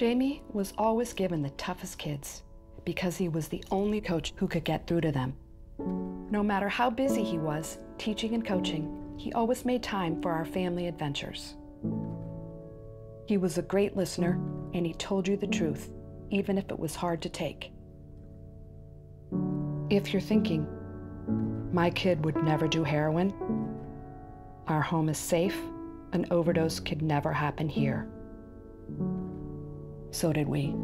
Jamie was always given the toughest kids because he was the only coach who could get through to them. No matter how busy he was, teaching and coaching, he always made time for our family adventures. He was a great listener, and he told you the truth, even if it was hard to take. If you're thinking, my kid would never do heroin, our home is safe, an overdose could never happen here. So did we.